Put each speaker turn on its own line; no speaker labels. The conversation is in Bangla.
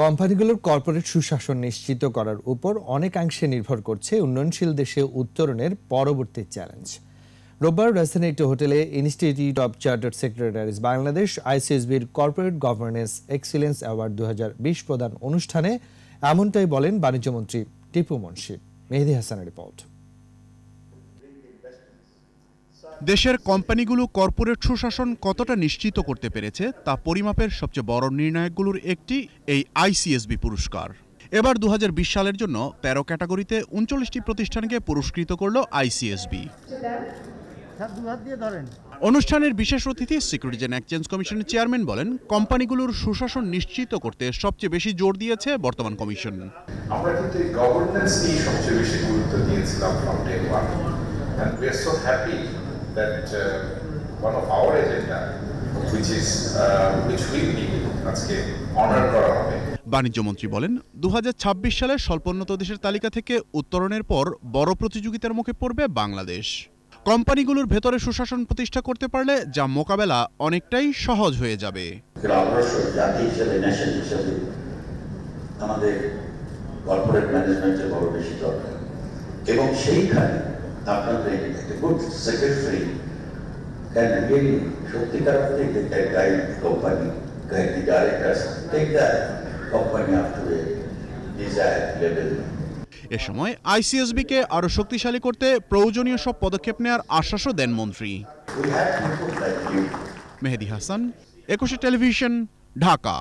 কোম্পানিগুলোর কর্পোরেট সুশাসন নিশ্চিত করার উপর অনেকাংশে নির্ভর করছে উন্নয়নশীল দেশে উত্তরণের পরবর্তী চ্যালেঞ্জ। রোববার রাজধানী একটি হোটেলে institute of chartered secretaries Bangladesh আইসিএসবির corporate governance excellence award দু হাজার বিশ প্রদান অনুষ্ঠানে এমনটাই বলেন বাণিজ্যমন্ত্রী টিপু মুন্সি। মেহেদি হাসানের রিপোর্ট।
দেশের কোম্পানিগুলো কর্পোরেট সুশাসন কতটা নিশ্চিত করতে পেরেছে তা পরিমাপের সবচেয়ে বড় নির্ণায়কগুলোর একটি এই আইসিএসবি পুরস্কার। এবার দু হাজার বিশ সালের জন্য তেরো ক্যাটাগরিতে উনচল্লিশটি প্রতিষ্ঠানকে পুরস্কৃত করল আইসিএসবি। অনুষ্ঠানের বিশেষ অতিথি সিকিউরিটিজ অ্যান্ড এক্সচেঞ্জ কমিশনের চেয়ারম্যান বলেন কোম্পানিগুলোর সুশাসন নিশ্চিত করতে সবচেয়ে বেশি জোর দিয়েছে বর্তমান কমিশন।
আমরা কিন্তু এই গভর্নেন্স নিয়ে সবচেয়ে বেশি গুরুত্ব দিয়েছিলাম from day one and we are so happy that one of our agenda which is which will be আজকে অনার করা হবে।
বাণিজ্যমন্ত্রী বলেন দুহাজার ছাব্বিশ সালে স্বল্পোন্নত দেশের তালিকা থেকে উত্তরণের পর বড় প্রতিযোগিতার মুখে পড়বে বাংলাদেশ। কোম্পানিগুলোর ভেতরে সুশাসন প্রতিষ্ঠা করতে পারলে যা মোকাবেলা অনেকটাই সহজ হয়ে যাবে।
আমাদের কর্পোরেট ম্যানেজমেন্টের বড় বেশি দরকার। এবং সেইখানে আপনাদের একটা গুড সেক্রেটারি ক্যান রিয়েলি সত্যিকার অর্থে guide company guide directors take that company up to a desire level
এ সময় আইসিএসবিকে আরও শক্তিশালী করতে প্রয়োজনীয় সব পদক্ষেপ নেওয়ার আশ্বাসও দেন মন্ত্রী। মেহেদি হাসান একুশে টেলিভিশন ঢাকা।